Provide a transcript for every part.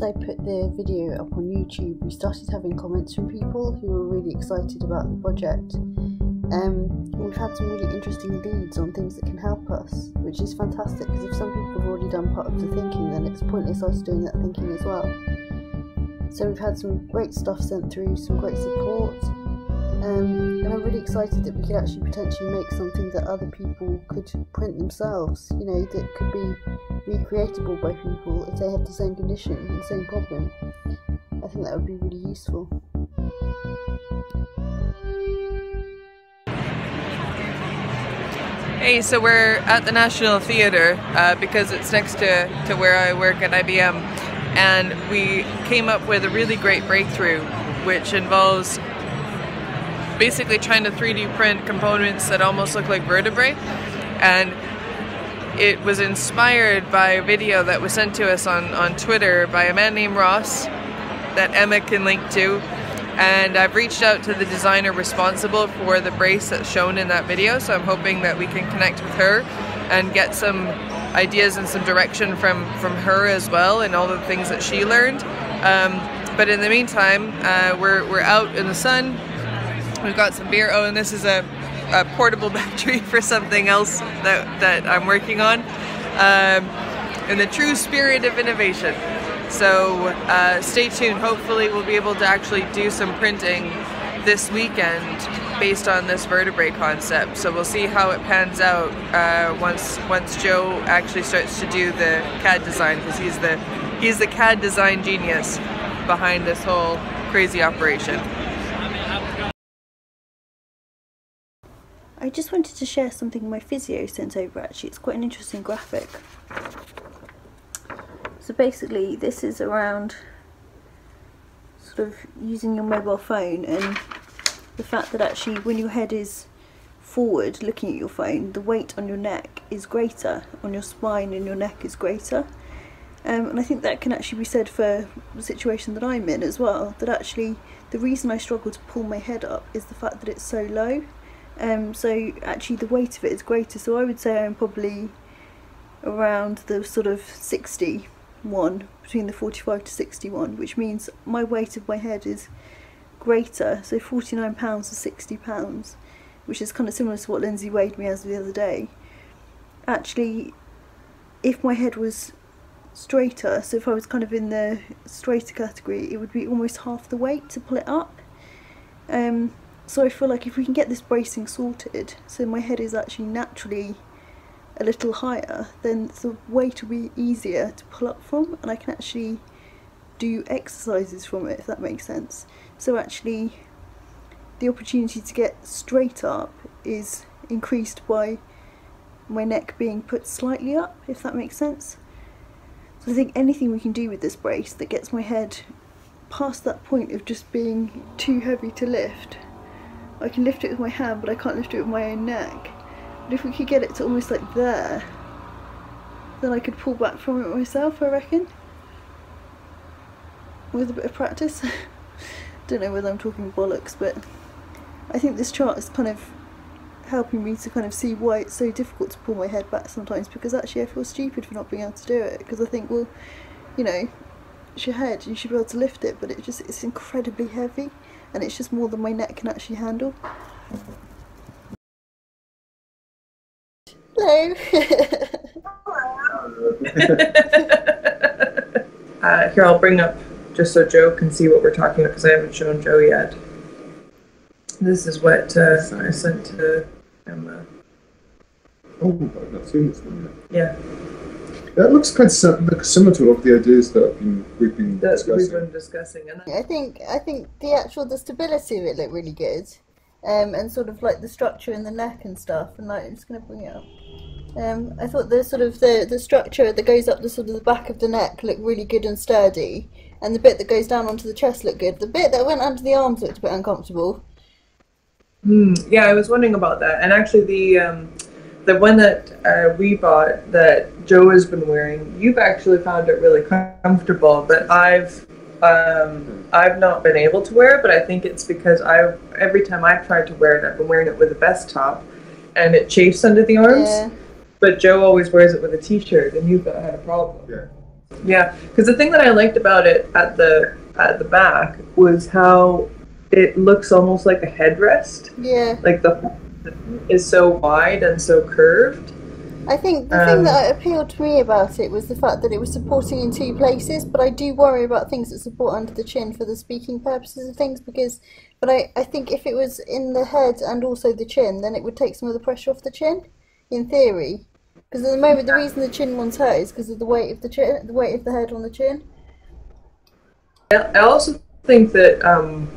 as I put the video up on YouTube, we started having comments from people who were really excited about the project. Um, we've had some really interesting leads on things that can help us, which is fantastic because if some people have already done part of the thinking, then it's pointless us doing that thinking as well. So we've had some great stuff sent through, some great support, um, and I'm really excited that we could actually potentially make something that other people could print themselves, you know, that could be recreatable by people if they have the same condition and the same problem. I think that would be really useful. Hey, so we're at the National Theatre uh, because it's next to, to where I work at IBM, and we came up with a really great breakthrough which involves basically trying to 3D print components that almost look like vertebrae. And it was inspired by a video that was sent to us on, on Twitter by a man named Ross that Emma can link to. And I've reached out to the designer responsible for the brace that's shown in that video, so I'm hoping that we can connect with her and get some ideas and some direction from, from her as well and all the things that she learned. Um, but in the meantime, uh, we're, we're out in the sun We've got some beer. Oh, and this is a, a portable battery for something else that, that I'm working on. Um, in the true spirit of innovation. So uh, stay tuned. Hopefully we'll be able to actually do some printing this weekend based on this vertebrae concept. So we'll see how it pans out uh, once once Joe actually starts to do the CAD design because he's the he's the CAD design genius behind this whole crazy operation. I just wanted to share something my physio sent over actually. It's quite an interesting graphic. So basically this is around sort of using your mobile phone and the fact that actually when your head is forward looking at your phone the weight on your neck is greater on your spine and your neck is greater um, and I think that can actually be said for the situation that I'm in as well that actually the reason I struggle to pull my head up is the fact that it's so low um, so actually the weight of it is greater. So I would say I'm probably around the sort of 61 between the 45 to 61 which means my weight of my head is greater. So 49 pounds to 60 pounds which is kind of similar to what Lindsay weighed me as the other day. Actually if my head was straighter so if I was kind of in the straighter category it would be almost half the weight to pull it up. Um, so I feel like if we can get this bracing sorted, so my head is actually naturally a little higher, then the weight will be easier to pull up from and I can actually do exercises from it, if that makes sense. So actually the opportunity to get straight up is increased by my neck being put slightly up, if that makes sense. So I think anything we can do with this brace that gets my head past that point of just being too heavy to lift I can lift it with my hand but I can't lift it with my own neck. But if we could get it to almost like there, then I could pull back from it myself, I reckon. With a bit of practice. Don't know whether I'm talking bollocks, but I think this chart is kind of helping me to kind of see why it's so difficult to pull my head back sometimes because actually I feel stupid for not being able to do it because I think well you know it's your head you should be able to lift it but it just it's incredibly heavy and it's just more than my neck can actually handle. Hello. uh, here, I'll bring up just so Joe can see what we're talking about because I haven't shown Joe yet. This is what uh, I sent to Emma. Oh, I've not seen this one yet. Yeah. That looks quite similar to all of the ideas that we've been that discussing. we've been discussing. And I think I think the actual the stability of it looked really good, um, and sort of like the structure in the neck and stuff. And like I'm just gonna bring it up. Um, I thought the sort of the the structure that goes up the sort of the back of the neck looked really good and sturdy, and the bit that goes down onto the chest looked good. The bit that went under the arms looked a bit uncomfortable. Hmm. yeah, I was wondering about that, and actually the. Um, the one that uh, we bought that Joe has been wearing, you've actually found it really comfortable, but I've um, I've not been able to wear it, but I think it's because I every time I've tried to wear it, I've been wearing it with a vest top, and it chafes under the arms. Yeah. But Joe always wears it with a t-shirt, and you've had a problem. Yeah. Yeah, because the thing that I liked about it at the at the back was how it looks almost like a headrest. Yeah. Like the is so wide and so curved. I think the Um, thing that appealed to me about it was the fact that it was supporting in two places, but I do worry about things that support under the chin for the speaking purposes of things because but I, I think if it was in the head and also the chin, then it would take some of the pressure off the chin, in theory. Because at the moment the reason the chin one's hurt is because of the weight of the chin the weight of the head on the chin. I I also think that um,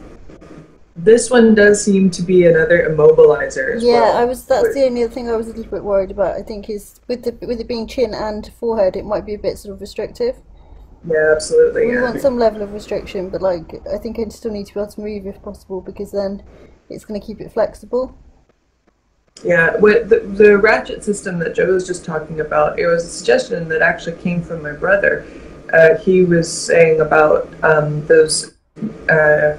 this one does seem to be another immobilizer as Yeah, well. I was. That's the only other thing I was a little bit worried about. I think is with the with it being chin and forehead, it might be a bit sort of restrictive. Yeah, absolutely. We Yeah. want some level of restriction, but like I think I still need to be able to move if possible because then it's going to keep it flexible. Yeah, with the, the ratchet system that Joe was just talking about, it was a suggestion that actually came from my brother. Uh, he was saying about um, those, uh,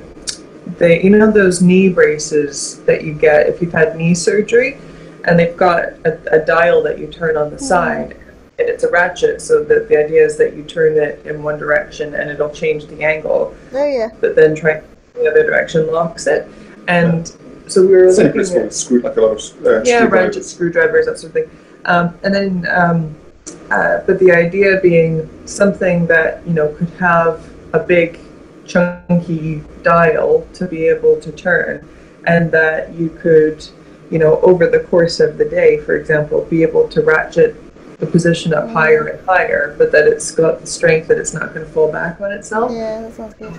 they, you know, those knee braces that you get if you've had knee surgery, and they've got a, a dial that you turn on the side, and it's a ratchet. So that the idea is that you turn it in one direction and it'll change the angle, Oh yeah, but then trying the other direction locks it. And so we were Same looking principle at screw like a lot of uh, yeah, screwdrivers. ratchet screwdrivers, that sort of thing. Um, and then, um, uh, but the idea being something that you know could have a big, chunky dial to be able to turn, and that you could, you know, over the course of the day, for example, be able to ratchet the position up higher and higher, but that it's got the strength that it's not going to fall back on itself. yeah, that sounds good.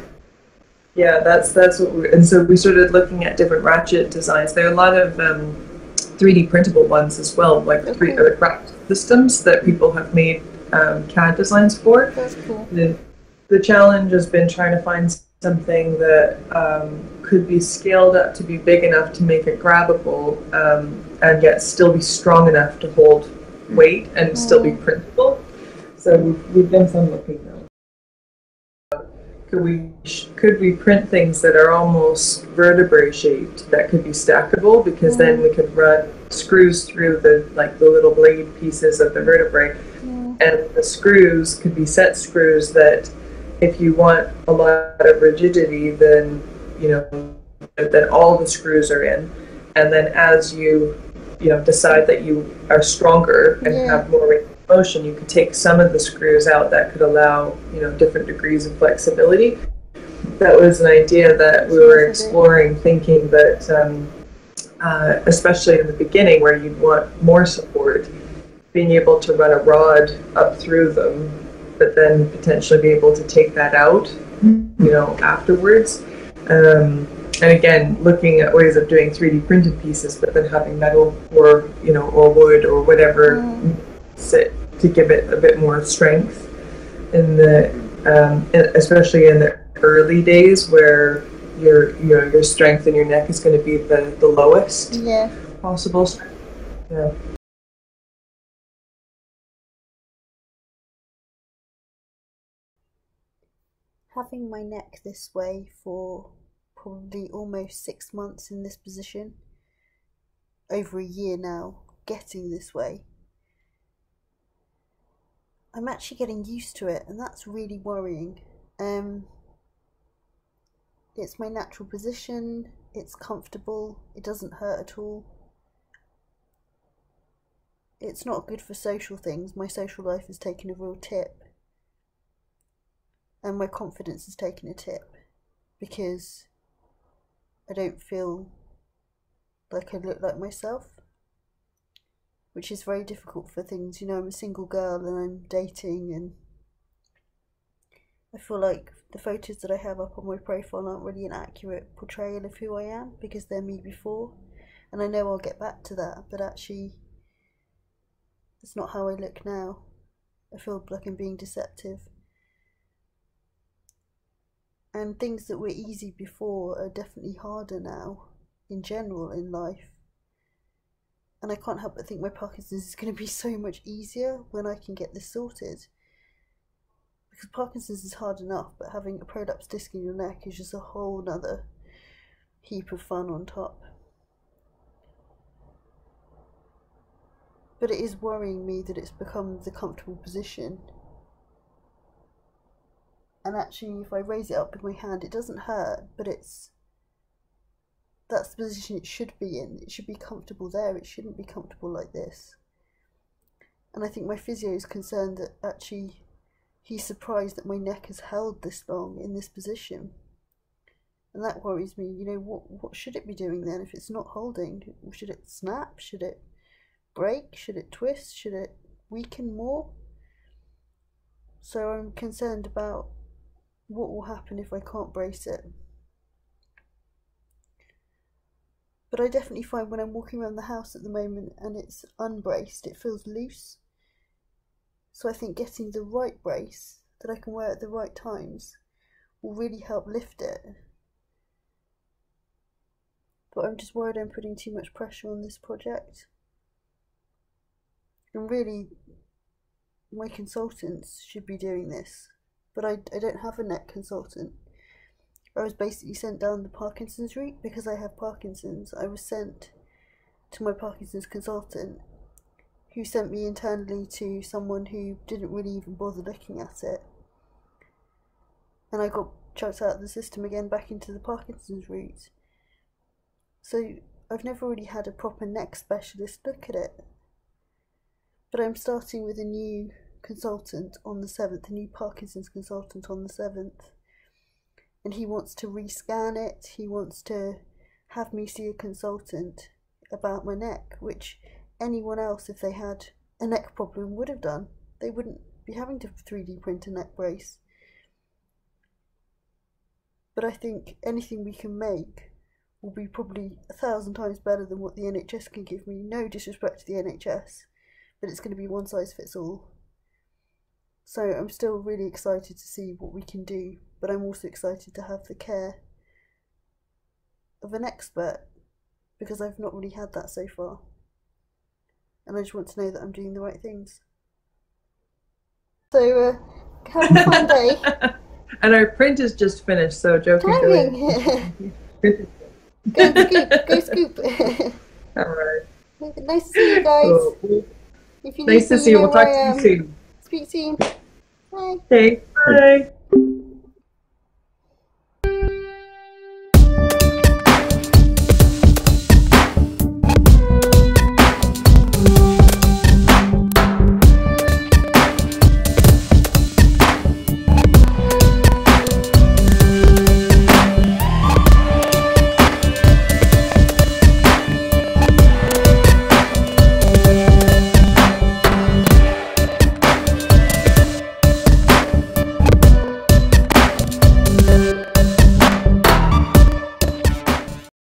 Yeah, that's that's what we and so we started looking at different ratchet designs. There are a lot of um, 3D printable ones as well, like three Okay. uh, rack systems that people have made um, CAD designs for. That's cool. The challenge has been trying to find something that um, could be scaled up to be big enough to make it grabbable um, and yet still be strong enough to hold weight and still be printable. So we've, we've done some looking now could we could we print things that are almost vertebrae shaped that could be stackable? Because then we could run screws through the like the little blade pieces of the vertebrae. And the screws could be set screws that if you want a lot of rigidity then you know then all the screws are in. And then as you you know decide that you are stronger and Yeah. have more motion you could take some of the screws out that could allow you know different degrees of flexibility. That was an idea that we were exploring thinking that um, uh, especially in the beginning where you'd want more support being able to run a rod up through them but then potentially be able to take that out you know afterwards. Um, and again looking at ways of doing 3d printed pieces but then having metal or you know or wood or whatever sit to give it a bit more strength in the um, especially in the early days where your your your strength in your neck is going to be the, the lowest Yeah, possible. Strength. yeah having my neck this way for probably almost six months in this position, over a year now, getting this way. I'm actually getting used to it, and that's really worrying. Um, it's my natural position, it's comfortable, it doesn't hurt at all. It's not good for social things. My social life has taken a real tip and my confidence has taken a tip because I don't feel like I look like myself, which is very difficult for things. You know, I'm a single girl and I'm dating, and I feel like the photos that I have up on my profile aren't really an accurate portrayal of who I am because they're me before, and I know I'll get back to that, but actually, that's not how I look now. I feel like I'm being deceptive and things that were easy before are definitely harder now in general in life. And i can't help but think my parkinson's is going to be so much easier when i can get this sorted. Because parkinson's is hard enough but having a prolapse disc in your neck is just a whole nother heap of fun on top. But it is worrying me that it's become the comfortable position and actually if I raise it up with my hand it doesn't hurt but it's that's the position it should be in. It should be comfortable there. It shouldn't be comfortable like this. And I think my physio is concerned that actually he's surprised that my neck has held this long in this position. And that worries me. You know what what should it be doing then? If it's not holding should it snap? Should it break? Should it twist? Should it weaken more? So I'm concerned about what will happen if I can't brace it. But I definitely find when I'm walking around the house at the moment and it's unbraced, it feels loose. So I think getting the right brace that I can wear at the right times will really help lift it. But I'm just worried I'm putting too much pressure on this project. And really, my consultants should be doing this but I, I don't have a neck consultant. I was basically sent down the Parkinson's route because I have Parkinson's. I was sent to my Parkinson's consultant who sent me internally to someone who didn't really even bother looking at it. And I got chucked out of the system again back into the Parkinson's route. So I've never really had a proper neck specialist look at it. But I'm starting with a new consultant on the 7th, a new Parkinson's consultant on the 7th. And he wants to rescan it, he wants to have me see a consultant about my neck, which anyone else, if they had a neck problem, would have done. They wouldn't be having to 3D print a neck brace. But I think anything we can make will be probably a thousand times better than what the NHS can give me. No disrespect to the NHS, but it's going to be one size fits all. So I'm still really excited to see what we can do, but I'm also excited to have the care of an expert because I've not really had that so far. And I just want to know that I'm doing the right things. So, uh, have a fun day. and our print is just finished, so joking. Timing! go scoop, go scoop. All right. Nice to see you guys. Cool. nice to see you. We'll talk to you soon. Speak soon. Bye. Okay. Bye.